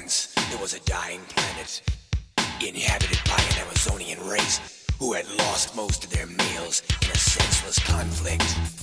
Once there was a dying planet inhabited by an Amazonian race who had lost most of their males in a senseless conflict.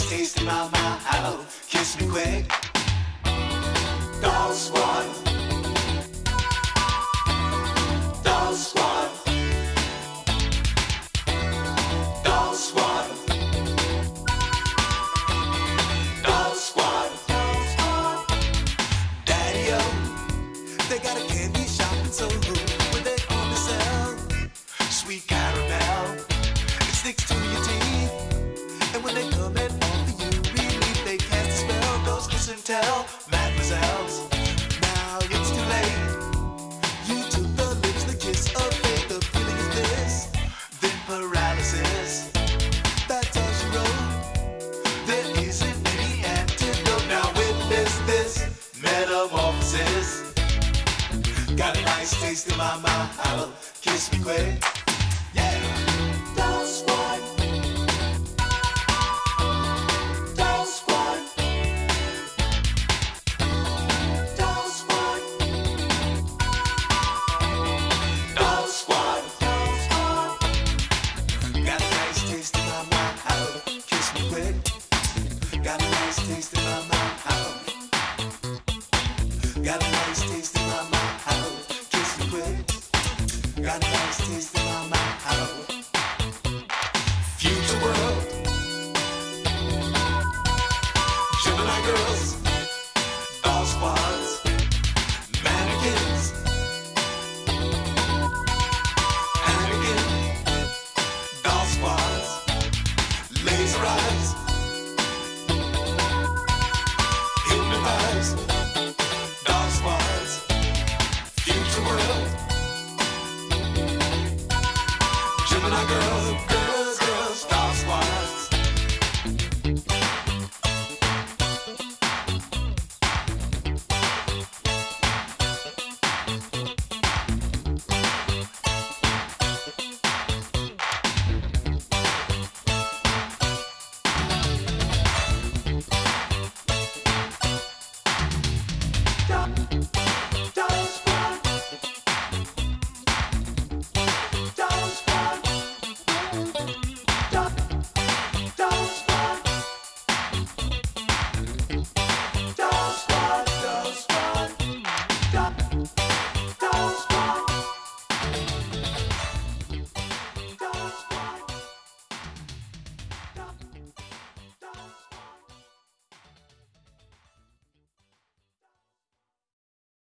Got taste in my mouth. Kiss me quick. Doll squad. And tell mademoiselles. Now it's too late. You took the lips, the kiss of fate. The feeling is this, then paralysis. That's all she wrote. There isn't any antidote. Now witness this metamorphosis. Got a nice taste in my mouth. Kiss me quick. Yeah. Squad. Kiss me quick. Got a